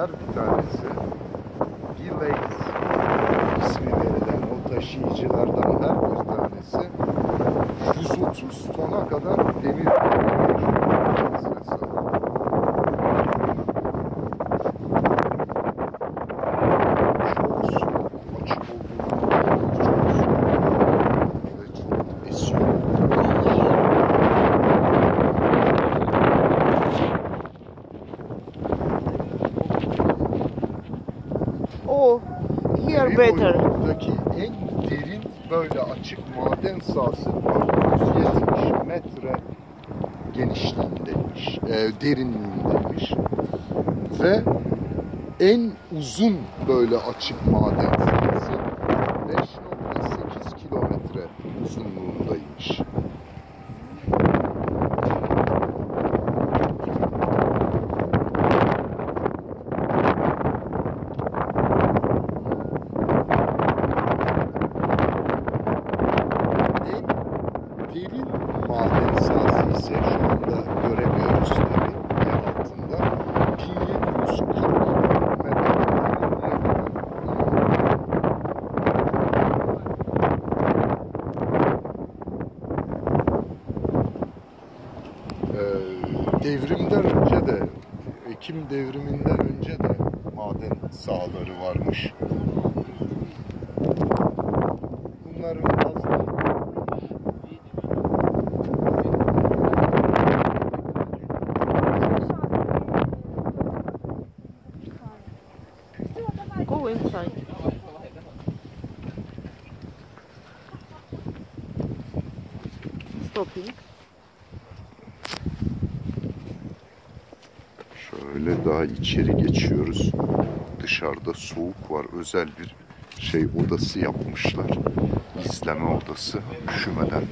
kadar bir Bir better. boyuttaki en derin böyle açık maden sahası 470 metre genişliğindeymiş, e, derinliğindeymiş. Ve en uzun böyle açık maden sahası 5.8 kilometre uzunluğundaymış. En derin maden sahası ise şu anda göremiyoruz tabii. Yer altında. 1740 metre derinliğe kadar Ee, devrimden önce de Ekim devriminden önce de maden sahaları varmış. Go inside. Stopping. Şöyle daha içeri geçiyoruz. Dışarıda soğuk var. Özel bir şey odası yapmışlar. İzleme odası. Üşümeden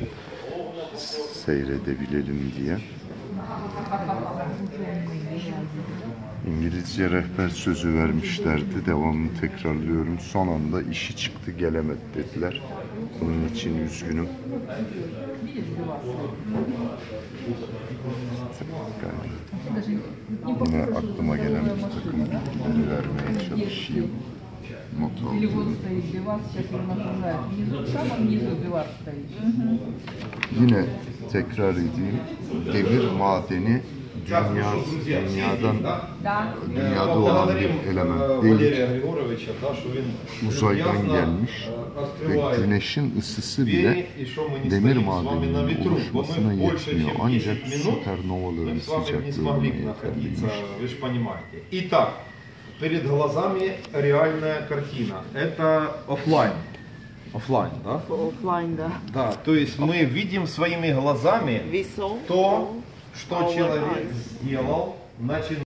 seyredebilelim diye. İngilizce rehber sözü vermişlerdi. Devamını tekrarlıyorum. Son anda işi çıktı gelemedi dediler. Onun için üzgünüm. Yine aklıma gelen bir takım bilgileri vermeye çalışayım. Not aldım. Yine tekrar edeyim. Demir madeni dünya, dünyadan Да. dünyada olan bir element değil. Валерія Григоровича, да, що він Uzaydan ясно, gelmiş е, ve відкриває güneşin ısısı двері, bile і що ми не demir стоїмо з вами на madeninin вітру, бо oluşmasına ми більше, yetmiyor. ніж Ancak 10 минут süpernovaların мы с вами не sıcaklığına смогли бы находиться, yeterliymiş. вы же понимаете. Итак, перед глазами реальная картина. Это офлайн. Офлайн, да? Offline, да. Да, то есть мы видим своими глазами We saw то, что человек сделал, начиная